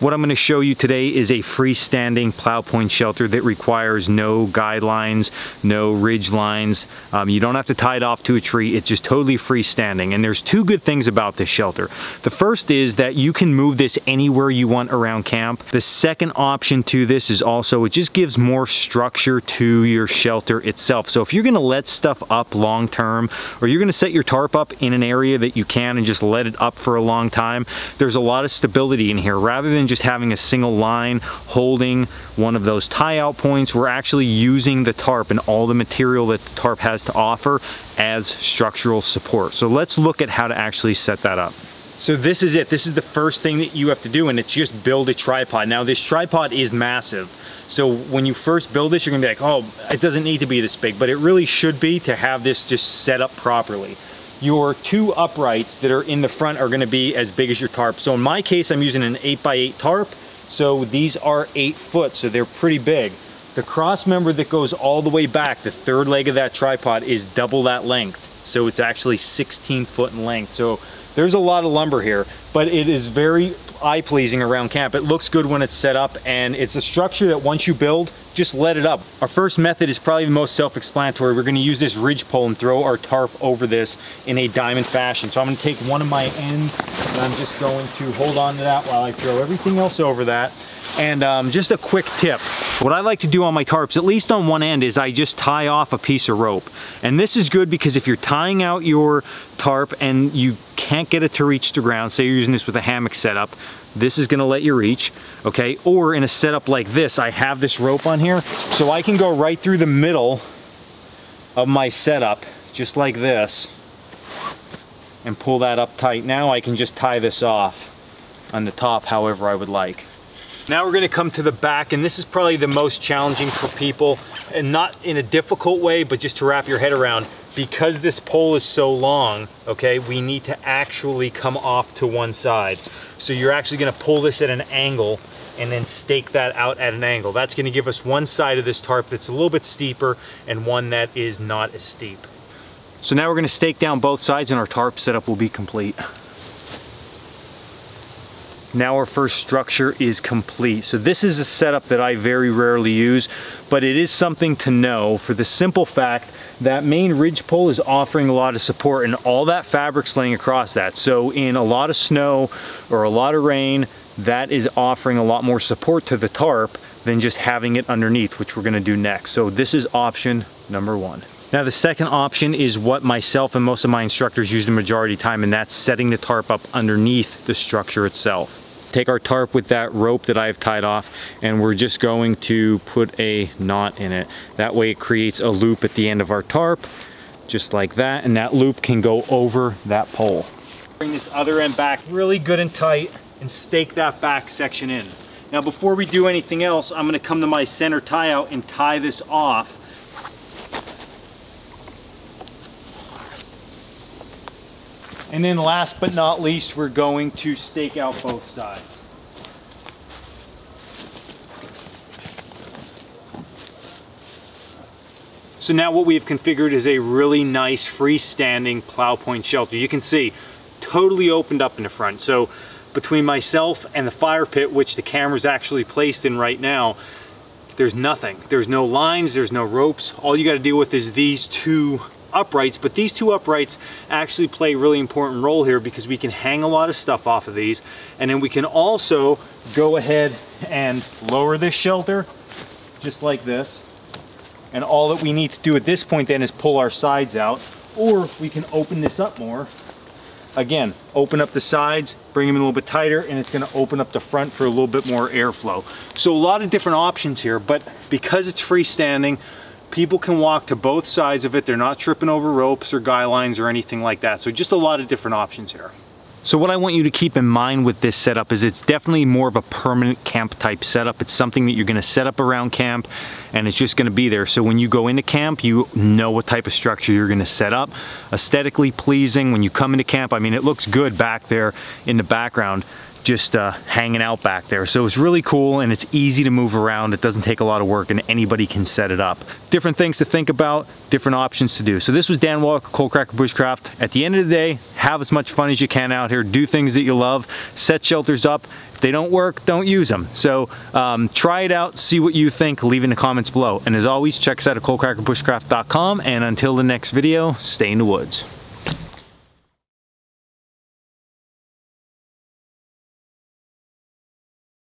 What I'm gonna show you today is a freestanding plow point shelter that requires no guy lines, no ridge lines. Um, you don't have to tie it off to a tree. It's just totally freestanding. And there's two good things about this shelter. The first is that you can move this anywhere you want around camp. The second option to this is also it just gives more structure to your shelter itself. So if you're gonna let stuff up long term, or you're gonna set your tarp up in an area that you can and just let it up for a long time, there's a lot of stability in here. Rather than just having a single line holding one of those tie out points, we're actually using the tarp and all the material that the tarp has to offer as structural support. So let's look at how to actually set that up. So this is it. This is the first thing that you have to do and it's just build a tripod. Now this tripod is massive. So when you first build this, you're gonna be like, oh, it doesn't need to be this big, but it really should be to have this just set up properly your two uprights that are in the front are gonna be as big as your tarp. So in my case, I'm using an eight by eight tarp. So these are eight foot, so they're pretty big. The cross member that goes all the way back, the third leg of that tripod is double that length. So it's actually 16 foot in length. So there's a lot of lumber here, but it is very eye pleasing around camp. It looks good when it's set up and it's a structure that once you build, just let it up. Our first method is probably the most self-explanatory. We're gonna use this ridge pole and throw our tarp over this in a diamond fashion. So I'm gonna take one of my ends and I'm just going to hold on to that while I throw everything else over that. And um, just a quick tip. What I like to do on my tarps, at least on one end, is I just tie off a piece of rope. And this is good because if you're tying out your tarp and you can't get it to reach the ground, say you're using this with a hammock setup, this is gonna let you reach, okay? Or in a setup like this, I have this rope on here, so I can go right through the middle of my setup, just like this, and pull that up tight. Now I can just tie this off on the top however I would like. Now we're gonna come to the back, and this is probably the most challenging for people, and not in a difficult way, but just to wrap your head around. Because this pole is so long, okay, we need to actually come off to one side. So you're actually gonna pull this at an angle and then stake that out at an angle. That's gonna give us one side of this tarp that's a little bit steeper and one that is not as steep. So now we're gonna stake down both sides and our tarp setup will be complete. Now our first structure is complete. So this is a setup that I very rarely use, but it is something to know for the simple fact that main ridge pole is offering a lot of support and all that fabric's laying across that. So in a lot of snow or a lot of rain, that is offering a lot more support to the tarp than just having it underneath, which we're gonna do next. So this is option number one. Now the second option is what myself and most of my instructors use the majority of time and that's setting the tarp up underneath the structure itself take our tarp with that rope that I've tied off and we're just going to put a knot in it. That way it creates a loop at the end of our tarp, just like that, and that loop can go over that pole. Bring this other end back really good and tight and stake that back section in. Now before we do anything else, I'm gonna come to my center tie out and tie this off And then last but not least, we're going to stake out both sides. So now what we have configured is a really nice freestanding plow point shelter. You can see totally opened up in the front. So between myself and the fire pit, which the camera's actually placed in right now, there's nothing. There's no lines, there's no ropes. All you gotta deal with is these two uprights, but these two uprights actually play a really important role here because we can hang a lot of stuff off of these. And then we can also go ahead and lower this shelter just like this. And all that we need to do at this point then is pull our sides out or we can open this up more. Again, open up the sides, bring them in a little bit tighter, and it's gonna open up the front for a little bit more airflow. So a lot of different options here, but because it's freestanding, people can walk to both sides of it. They're not tripping over ropes or guy lines or anything like that. So just a lot of different options here. So what I want you to keep in mind with this setup is it's definitely more of a permanent camp type setup. It's something that you're gonna set up around camp and it's just gonna be there. So when you go into camp, you know what type of structure you're gonna set up. Aesthetically pleasing, when you come into camp, I mean, it looks good back there in the background just uh, hanging out back there. So it's really cool and it's easy to move around. It doesn't take a lot of work and anybody can set it up. Different things to think about, different options to do. So this was Dan Wowak, Coalcracker Bushcraft. At the end of the day, have as much fun as you can out here, do things that you love, set shelters up. If they don't work, don't use them. So um, try it out, see what you think, leave in the comments below. And as always, check us out at coalcrackerbushcraft.com and until the next video, stay in the woods.